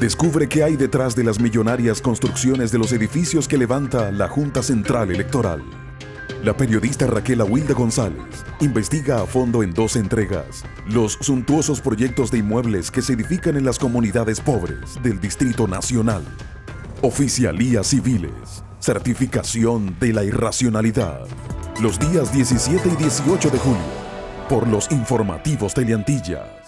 Descubre qué hay detrás de las millonarias construcciones de los edificios que levanta la Junta Central Electoral. La periodista Raquel Wilda González investiga a fondo en dos entregas los suntuosos proyectos de inmuebles que se edifican en las comunidades pobres del Distrito Nacional. Oficialías civiles, certificación de la irracionalidad. Los días 17 y 18 de julio, por los informativos Teleantilla.